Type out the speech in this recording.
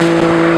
Música